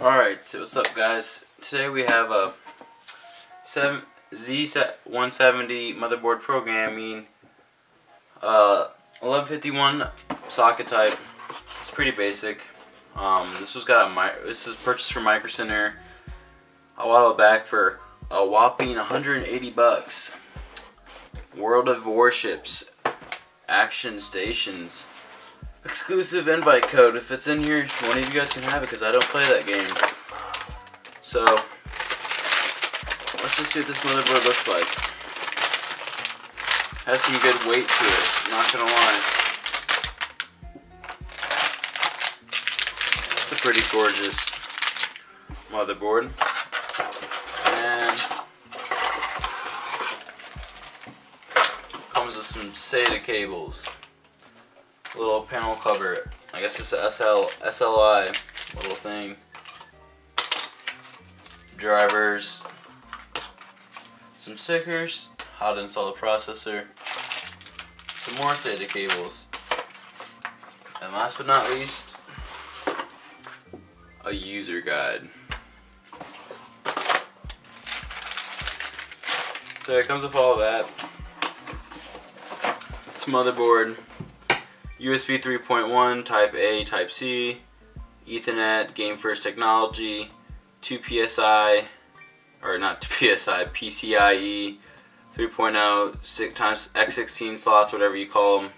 Alright, so what's up guys? Today we have a Z170 motherboard Pro Gaming uh, 1151 socket type. It's pretty basic. Um, this was got a this is purchased from Micro Center a while back for a whopping 180 bucks. World of Warships Action Stations, exclusive invite code. If it's in here, one of you guys can have it because I don't play that game. So, let's just see what this motherboard looks like. Has some good weight to it, not gonna lie. It's a pretty gorgeous motherboard. And comes with some SATA cables little panel cover. I guess it's a SL, SLI little thing. Drivers, some stickers, how to install the processor, some more SATA cables, and last but not least, a user guide. So it comes with all that. Motherboard USB 3.1, Type A, Type C, Ethernet, Game First Technology, 2 PSI, or not 2 PSI, PCIe 3.0, 6 times X16 slots, whatever you call them.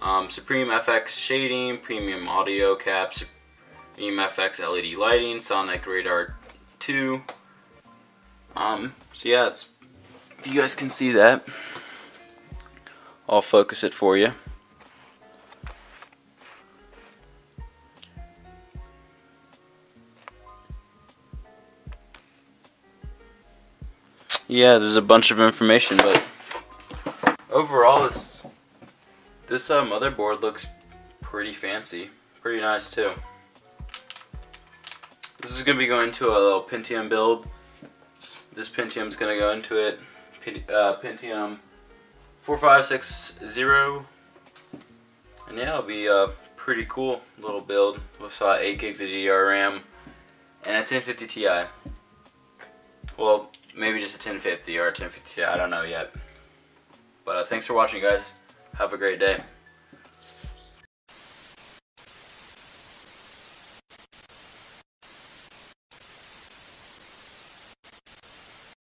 Um, Supreme FX shading, premium audio caps, Supreme FX LED lighting, Sonic Radar 2. Um, so yeah, it's, if you guys can see that, I'll focus it for you. yeah, there's a bunch of information, but overall, this this uh, motherboard looks pretty fancy, pretty nice too. This is gonna be going to a little Pentium build. This Pentium's gonna go into it. Uh, Pentium 4560, and yeah, it'll be a pretty cool little build with uh, 8 gigs of DDR RAM and a 1050 Ti. Well, maybe just a 1050 or a 1050 Ti, I don't know yet. But uh, thanks for watching guys. Have a great day.